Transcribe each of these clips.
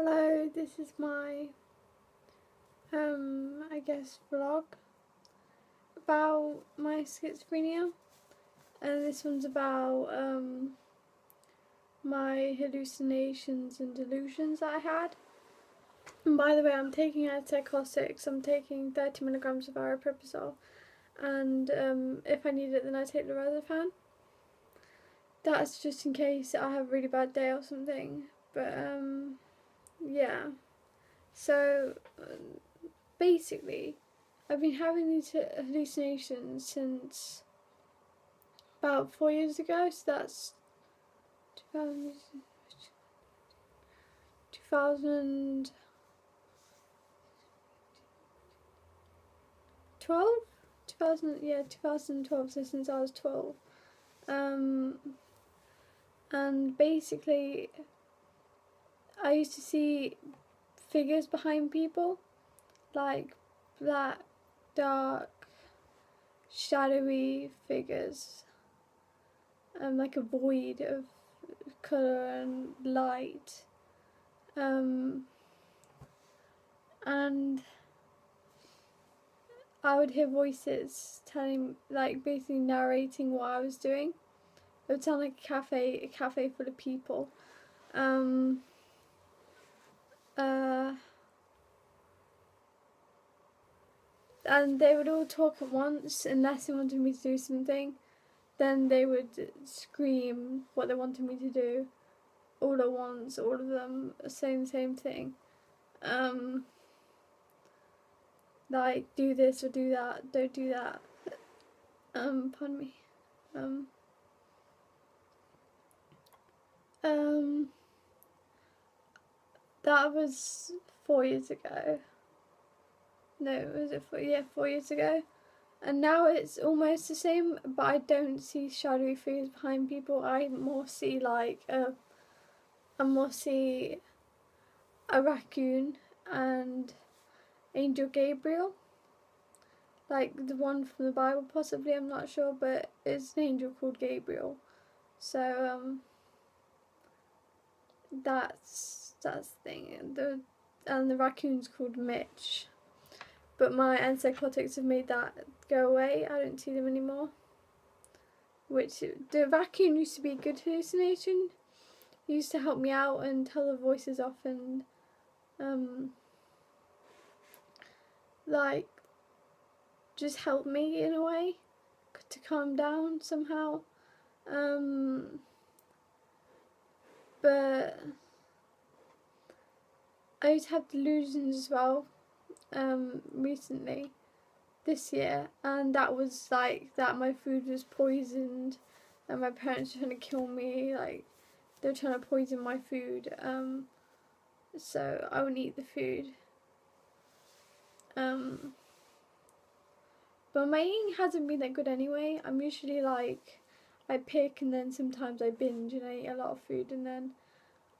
Hello, this is my, um, I guess, vlog about my schizophrenia. And this one's about, um, my hallucinations and delusions that I had. And by the way, I'm taking antipsychotics. I'm taking 30 milligrams of aripiprazole. And um, if I need it, then I take lorazepam. That's just in case I have a really bad day or something. But, um, yeah. So, basically, I've been having these hallucinations since about four years ago. So that's 2000, 2000 12 2000 yeah 2012 so since I was 12 um and basically I used to see figures behind people like black dark shadowy figures um like a void of color and light um and I would hear voices telling, like, basically narrating what I was doing. It would sound like a cafe, a cafe full of people. And they would all talk at once unless they wanted me to do something. Then they would scream what they wanted me to do all at once, all of them saying the same thing. Um, like do this or do that, don't do that. Um, pardon me. Um, um, that was four years ago. No, was it four? Yeah, four years ago. And now it's almost the same, but I don't see shadowy figures behind people. I more see like a, I more see a raccoon and Angel Gabriel. Like the one from the Bible, possibly, I'm not sure, but it's an angel called Gabriel. So, um, that's, that's the thing. The, and the raccoon's called Mitch. But my antipsychotics have made that go away. I don't see them anymore. Which, the vacuum used to be a good hallucination. It used to help me out and tell the voices off and, um, like just help me in a way to calm down somehow. Um, but I used to have delusions as well um, recently this year, and that was like that my food was poisoned and my parents were trying to kill me, like they were trying to poison my food. Um, so I wouldn't eat the food. Um, but my eating hasn't been that good anyway. I'm usually like, I pick and then sometimes I binge and I eat a lot of food and then,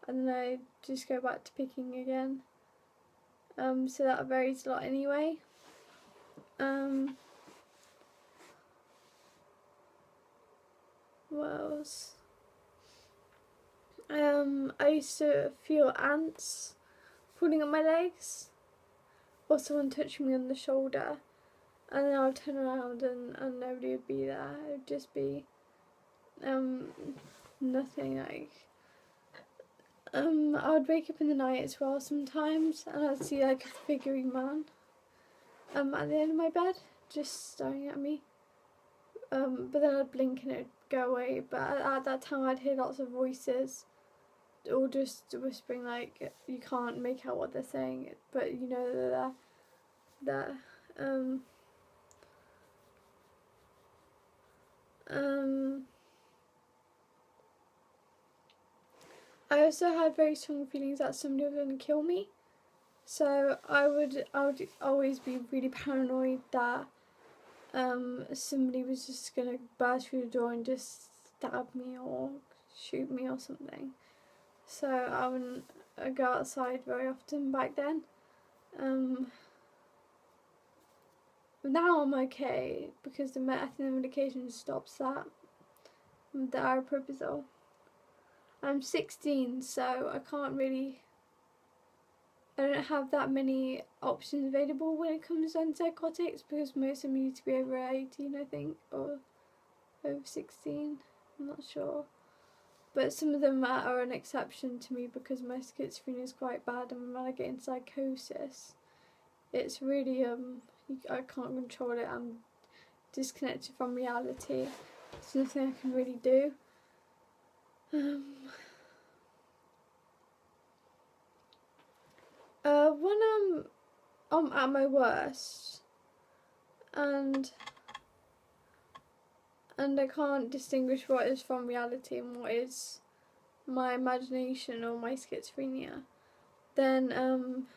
and then I just go back to picking again. Um, so that varies a lot anyway. Um, what else? Um, I used to feel ants pulling on my legs or someone touching me on the shoulder and then I would turn around and, and nobody would be there. It would just be um nothing like um I would wake up in the night as well sometimes and I'd see like a figurine man um at the end of my bed just staring at me. Um but then I'd blink and it'd go away. But at, at that time I'd hear lots of voices all just whispering like you can't make out what they're saying but you know they're there. Um Um, I also had very strong feelings that somebody was going to kill me. So I would I would always be really paranoid that um, somebody was just going to burst through the door and just stab me or shoot me or something. So I wouldn't go outside very often back then. Um, now I'm okay because the I think the medication stops that. The aripiprazole. I'm 16, so I can't really I don't have that many options available when it comes to antipsychotics because most of them need to be over 18, I think, or over 16. I'm not sure. But some of them are an exception to me because my schizophrenia is quite bad and when I get in psychosis, it's really, um, I can't control it. I'm disconnected from reality. There's nothing I can really do. Um, uh, when I'm, I'm at my worst, and and I can't distinguish what is from reality and what is my imagination or my schizophrenia, then um,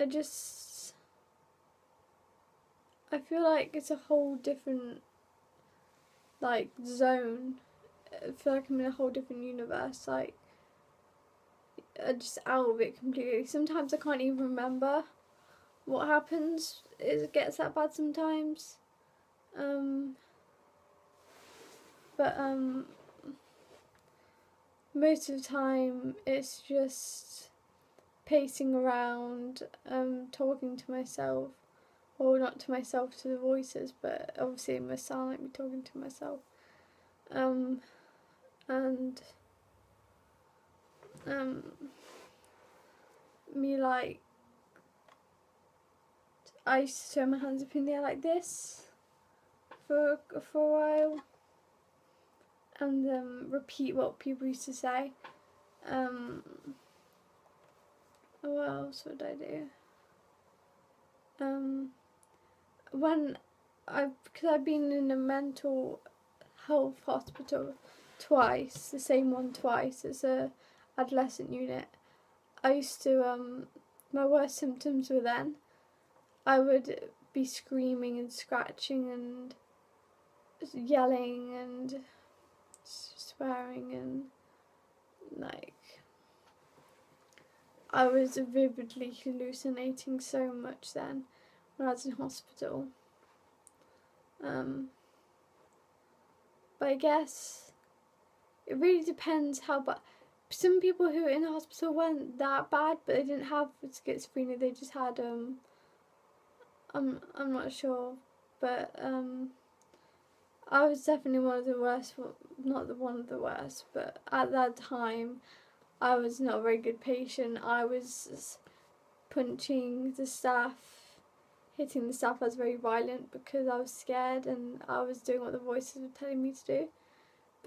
I just I feel like it's a whole different like zone. I feel like I'm in a whole different universe. Like I'm just out of it completely. Sometimes I can't even remember what happens. It gets that bad sometimes. Um, but um, most of the time it's just pacing around, um, talking to myself, or not to myself, to the voices, but obviously it must sound like me talking to myself. Um, and um, me like I used to throw my hands up in the air like this for for a while and um, repeat what people used to say. Um, what else would I do? Um, when I because I've been in a mental health hospital twice, the same one twice. It's a adolescent unit. I used to um, my worst symptoms were then. I would be screaming and scratching and yelling and swearing and like I was vividly hallucinating so much then when I was in hospital. Um, but I guess it really depends how bad. Some people who were in the hospital weren't that bad, but they didn't have schizophrenia. They just had um. I'm I'm not sure, but um. I was definitely one of the worst, not the one of the worst, but at that time, I was not a very good patient. I was punching the staff, hitting the staff. I was very violent because I was scared and I was doing what the voices were telling me to do.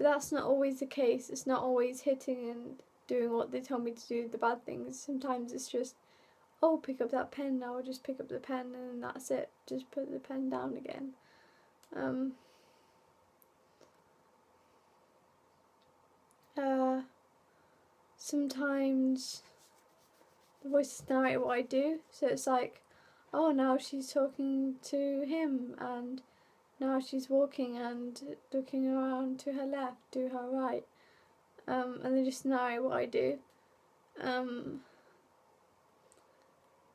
But that's not always the case. It's not always hitting and doing what they tell me to do, the bad things. Sometimes it's just, oh, pick up that pen now, I'll just pick up the pen and that's it. Just put the pen down again. Um, Uh, sometimes the voices narrate what I do, so it's like, oh, now she's talking to him, and now she's walking and looking around to her left, to her right, um, and they just narrate what I do. Um,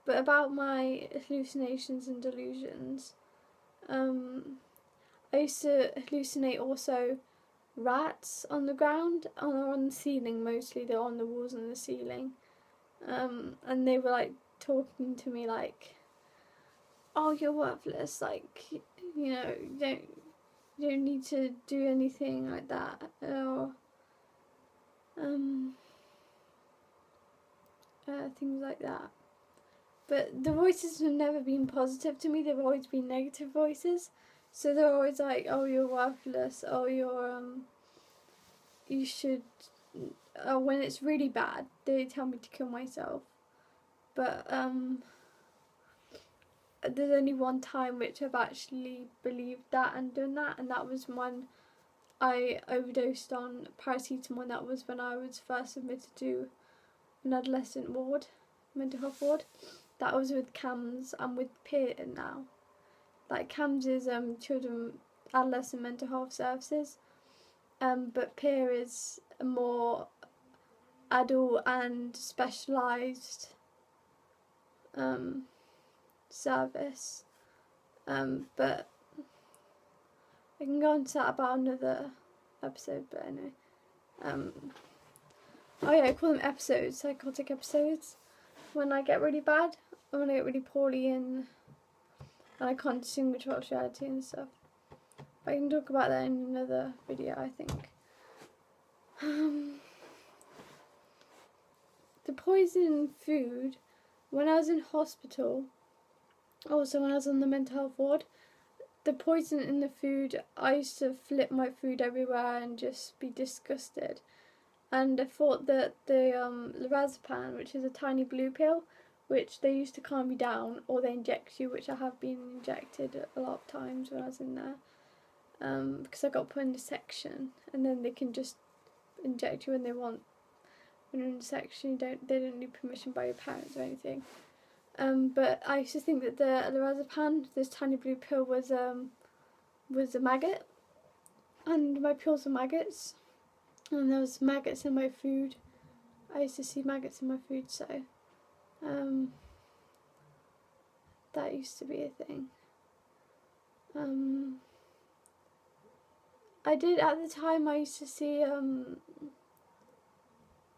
but about my hallucinations and delusions, um, I used to hallucinate also rats on the ground or on the ceiling mostly they're on the walls and the ceiling um, and they were like talking to me like oh you're worthless like you know you don't you don't need to do anything like that or um uh, things like that but the voices have never been positive to me they've always been negative voices so they're always like, "Oh, you're worthless. Oh, you're um, you should." Uh, when it's really bad, they tell me to kill myself. But um, there's only one time which I've actually believed that and done that, and that was when I overdosed on paracetamol. That was when I was first admitted to an adolescent ward, mental health ward. That was with CAMHS and with Peer now like CAMHS is um, children, adolescent mental health services, um, but Peer is a more adult and specialised um, service. Um, but I can go into that about another episode, but anyway. Um, oh yeah, I call them episodes, psychotic episodes. When I get really bad, or when I get really poorly and, and I can't distinguish what's reality and stuff. But I can talk about that in another video, I think. Um, the poison food, when I was in hospital, when I was on the mental health ward, the poison in the food, I used to flip my food everywhere and just be disgusted. And I thought that the um, lorazepam, which is a tiny blue pill, which they used to calm me down, or they inject you, which I have been injected a lot of times when I was in there, um, because I got put in the section, and then they can just inject you when they want. When you're in the section, you don't they don't need permission by your parents or anything. Um, but I used to think that the lorazepam, this tiny blue pill, was um, was a maggot, and my pills were maggots, and there was maggots in my food. I used to see maggots in my food, so um, that used to be a thing. Um, I did at the time. I used to see um,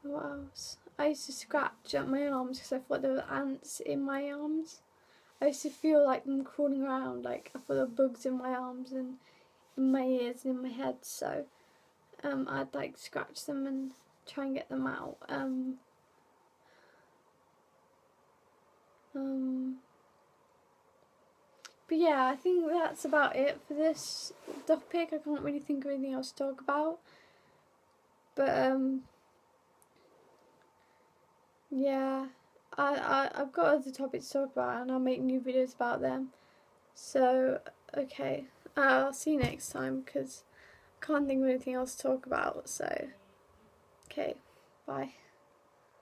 what else? I used to scratch at my arms because I thought there were ants in my arms. I used to feel like them crawling around, like I thought there were bugs in my arms and in my ears and in my head. So um, I'd like scratch them and try and get them out. Um, um, but yeah, I think that's about it for this topic. I can't really think of anything else to talk about. But um, yeah, I, I, I've got other topics to talk about and I'll make new videos about them. So, okay, I'll see you next time because I can't think of anything else to talk about. So, okay, bye.